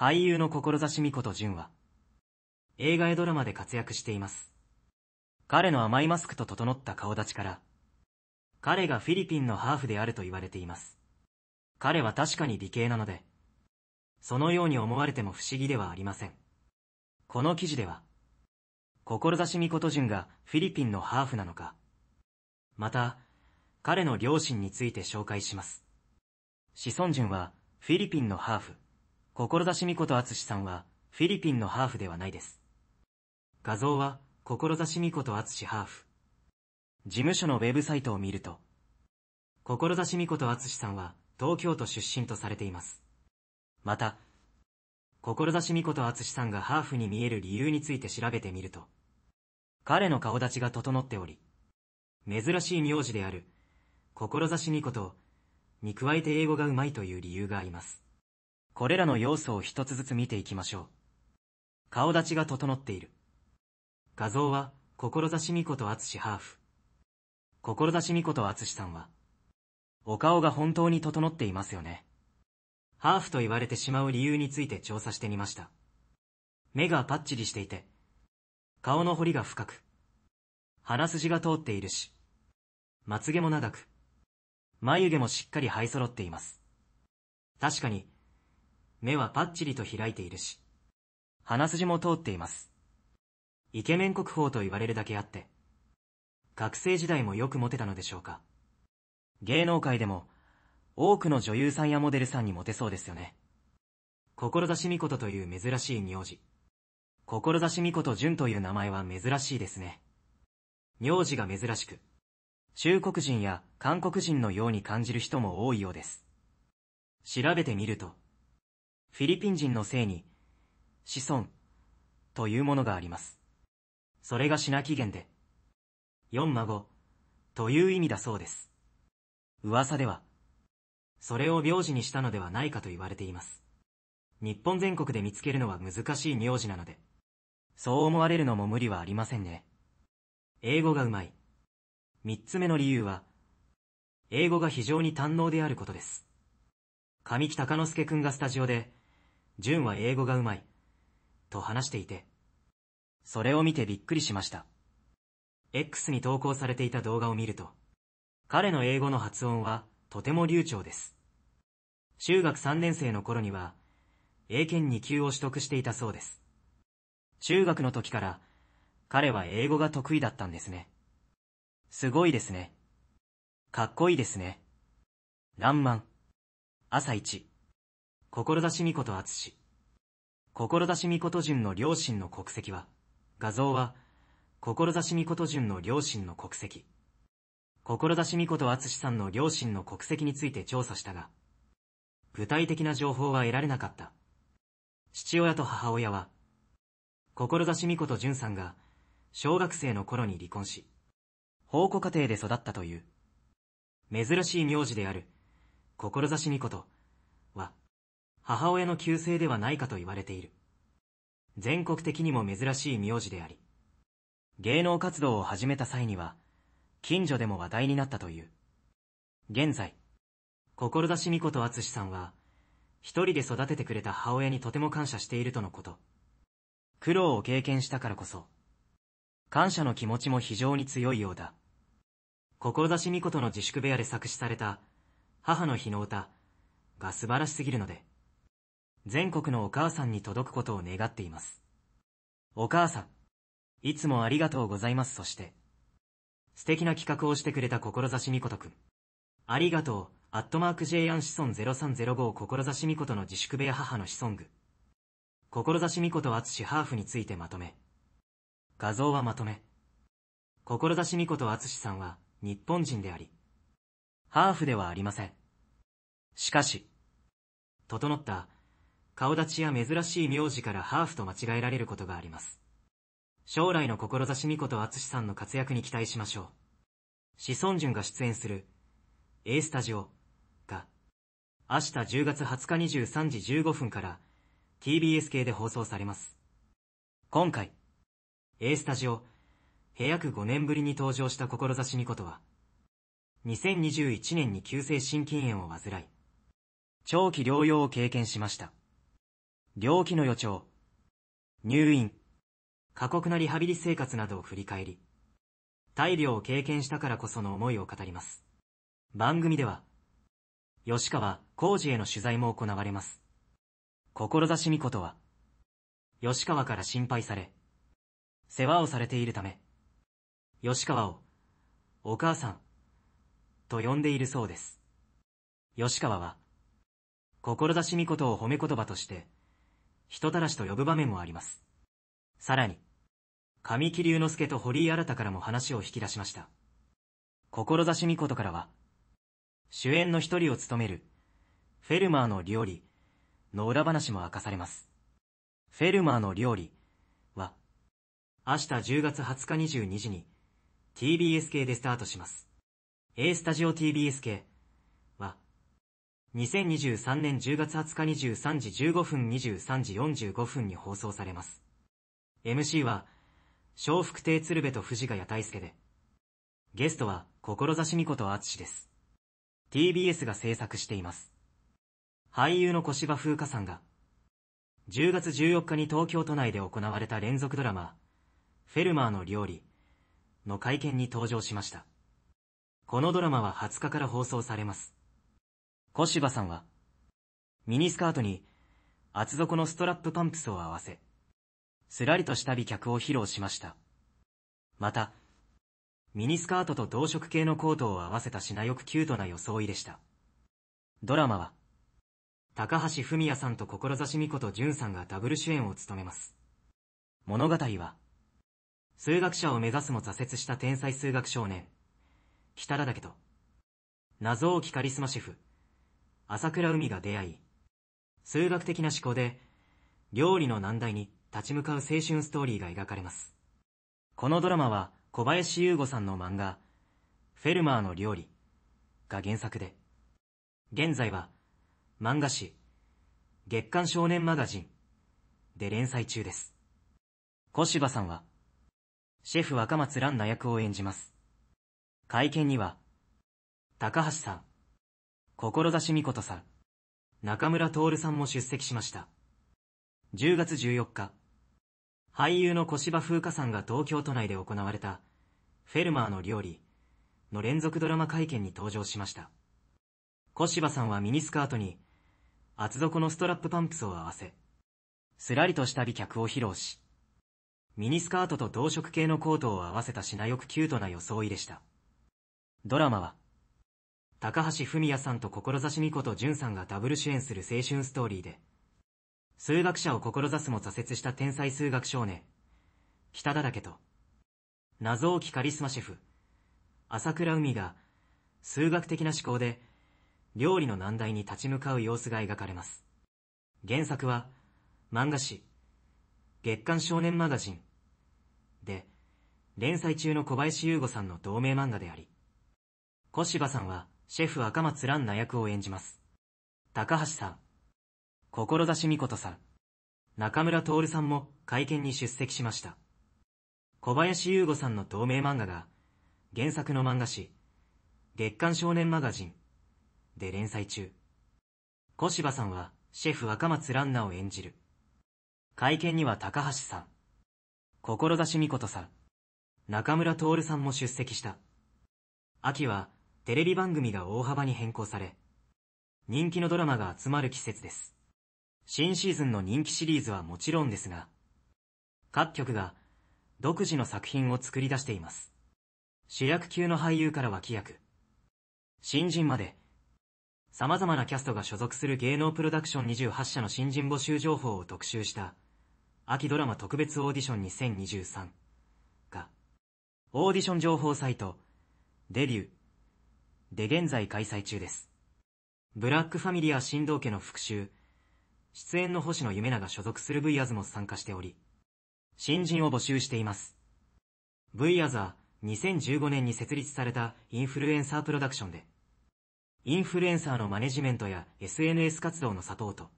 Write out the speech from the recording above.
俳優の志美子と淳は、映画やドラマで活躍しています。彼の甘いマスクと整った顔立ちから、彼がフィリピンのハーフであると言われています。彼は確かに美形なので、そのように思われても不思議ではありません。この記事では、志美子と淳がフィリピンのハーフなのか、また、彼の両親について紹介します。子孫順はフィリピンのハーフ、志美子と淳さんはフィリピンのハーフではないです。画像は志美子と淳ハーフ。事務所のウェブサイトを見ると、志美子と淳さんは東京都出身とされています。また、志美子と淳さんがハーフに見える理由について調べてみると、彼の顔立ちが整っており、珍しい名字である、志美子と、に加えて英語がうまいという理由があります。これらの要素を一つずつ見ていきましょう。顔立ちが整っている。画像は、志美子と淳ハーフ。志美子と淳さんは、お顔が本当に整っていますよね。ハーフと言われてしまう理由について調査してみました。目がパッチリしていて、顔の彫りが深く、鼻筋が通っているし、まつげも長く、眉毛もしっかり生え揃っています。確かに、目はパッチリと開いているし、鼻筋も通っています。イケメン国宝と言われるだけあって、学生時代もよくモテたのでしょうか。芸能界でも、多くの女優さんやモデルさんにモテそうですよね。志美琴とという珍しい名字。志美琴純という名前は珍しいですね。名字が珍しく、中国人や韓国人のように感じる人も多いようです。調べてみると、フィリピン人の姓に、子孫というものがあります。それがシナ起源で、四孫という意味だそうです。噂では、それを名字にしたのではないかと言われています。日本全国で見つけるのは難しい名字なので、そう思われるのも無理はありませんね。英語がうまい。三つ目の理由は、英語が非常に堪能であることです。神木隆之介くんがスタジオで、純は英語がうまい、と話していて、それを見てびっくりしました。X に投稿されていた動画を見ると、彼の英語の発音はとても流暢です。中学3年生の頃には、英検2級を取得していたそうです。中学の時から彼は英語が得意だったんですね。すごいですね。かっこいいですね。らんまん。朝一。志美子と淳。志美子と順の両親の国籍は、画像は、志美子と順の両親の国籍。志美子と淳さんの両親の国籍について調査したが、具体的な情報は得られなかった。父親と母親は、志美子と淳さんが小学生の頃に離婚し、宝庫家庭で育ったという。珍しい名字である、志美子と、母親の旧姓ではないかと言われている。全国的にも珍しい名字であり、芸能活動を始めた際には、近所でも話題になったという。現在、志美子と淳さんは、一人で育ててくれた母親にとても感謝しているとのこと。苦労を経験したからこそ、感謝の気持ちも非常に強いようだ。志美子との自粛部屋で作詞された母の日の歌が素晴らしすぎるので、全国のお母さんに届くことを願っています。お母さん、いつもありがとうございます。そして、素敵な企画をしてくれた志美琴くん。ありがとう、アットマーク J アン子孫0305志美琴の自粛部屋母の子孫具。志美琴淳ハーフについてまとめ。画像はまとめ。志美子と淳さんは日本人であり、ハーフではありません。しかし、整った顔立ちや珍しい名字からハーフと間違えられることがあります。将来の志美子と淳さんの活躍に期待しましょう。子孫順が出演する A スタジオが明日10月20日23時15分から TBS 系で放送されます。今回、A スタジオ、約5年ぶりに登場した志美ことは、2021年に急性心筋炎を患い、長期療養を経験しました。病気の予兆、入院、過酷なリハビリ生活などを振り返り、大病を経験したからこその思いを語ります。番組では、吉川浩二への取材も行われます。志みことは、吉川から心配され、世話をされているため、吉川を、お母さん、と呼んでいるそうです。吉川は、志みことを褒め言葉として、人たらしと呼ぶ場面もあります。さらに、神木隆之介と堀井新からも話を引き出しました。志みことからは、主演の一人を務める、フェルマーの料理の裏話も明かされます。フェルマーの料理は、明日10月20日22時に TBS 系でスタートします。A スタジオ TBS 系、2023年10月20日23時15分23時45分に放送されます。MC は、笑福亭鶴瓶と藤ヶ谷大輔で、ゲストは、志美子と厚です。TBS が制作しています。俳優の小芝風花さんが、10月14日に東京都内で行われた連続ドラマ、フェルマーの料理の会見に登場しました。このドラマは20日から放送されます。小芝さんは、ミニスカートに厚底のストラップパンプスを合わせ、すらりとした美脚を披露しました。また、ミニスカートと同色系のコートを合わせた品よくキュートな装いでした。ドラマは、高橋文也さんと志美子と淳さんがダブル主演を務めます。物語は、数学者を目指すも挫折した天才数学少年、北田岳と、謎多きカリスマシェフ、朝倉海が出会い、数学的な思考で、料理の難題に立ち向かう青春ストーリーが描かれます。このドラマは小林優吾さんの漫画、フェルマーの料理が原作で、現在は漫画誌、月刊少年マガジンで連載中です。小柴さんは、シェフ若松蘭奈役を演じます。会見には、高橋さん、志美琴さ。ん、中村徹さんも出席しました。10月14日、俳優の小芝風花さんが東京都内で行われた、フェルマーの料理。の連続ドラマ会見に登場しました。小芝さんはミニスカートに、厚底のストラップパンプスを合わせ、すらりとした美脚を披露し、ミニスカートと同色系のコートを合わせた品よくキュートな装いでした。ドラマは、高橋文也さんと志美子と淳さんがダブル主演する青春ストーリーで、数学者を志すも挫折した天才数学少年、北田岳と、謎多きカリスマシェフ、朝倉海が、数学的な思考で、料理の難題に立ち向かう様子が描かれます。原作は、漫画誌、月刊少年マガジン、で、連載中の小林優吾さんの同名漫画であり、小柴さんは、シェフ赤松蘭奈役を演じます。高橋さん、志美琴さん、中村徹さんも会見に出席しました。小林優吾さんの同名漫画が、原作の漫画誌、月刊少年マガジンで連載中。小柴さんはシェフ若松蘭奈を演じる。会見には高橋さん、志美琴さん、中村徹さんも出席した。秋はテレビ番組が大幅に変更され、人気のドラマが集まる季節です。新シーズンの人気シリーズはもちろんですが、各局が独自の作品を作り出しています。主役級の俳優から脇役、新人まで、様々なキャストが所属する芸能プロダクション28社の新人募集情報を特集した、秋ドラマ特別オーディション2023が、オーディション情報サイト、デビューで現在開催中です。ブラックファミリア新道家の復讐、出演の星野夢奈が所属する V アズも参加しており、新人を募集しています。V アズは2015年に設立されたインフルエンサープロダクションで、インフルエンサーのマネジメントや SNS 活動のサポート、